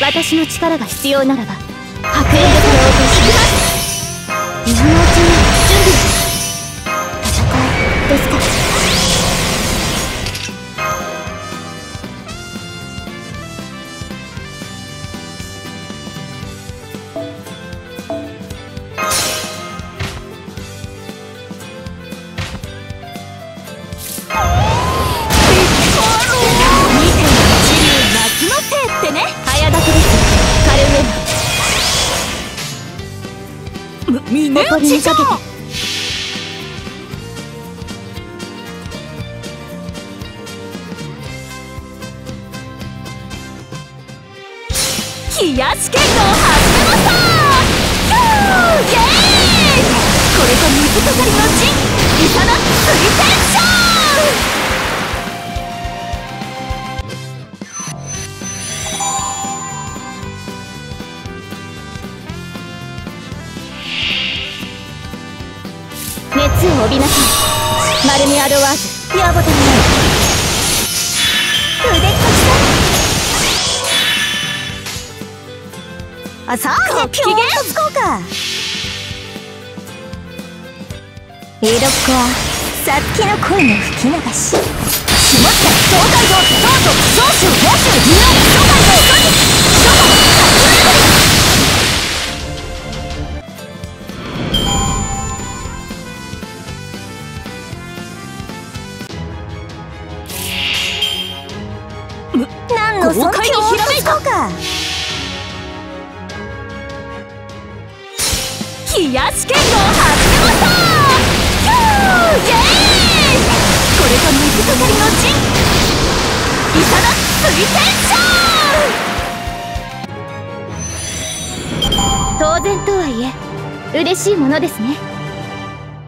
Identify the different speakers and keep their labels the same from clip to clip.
Speaker 1: 私の力が必要ならば迫力
Speaker 2: 峰打ちじゃ冷やし剣を始めましたイエーイこれぞ水飾りの陣イサナ水天シ
Speaker 1: 熱を帯びなさい。マルミアドワーズヤボタに腕っこき
Speaker 2: さあさあご機嫌つこうか。
Speaker 1: エロッコはさつきの声の吹き流し
Speaker 2: 豪快にひらめいた？冷やし剣を始めました。イエーイ。これが水かかりの陣。イサダ水天シ
Speaker 1: 当然とはいえ嬉しいものですね。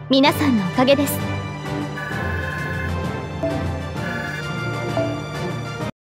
Speaker 1: 皆さんのおかげです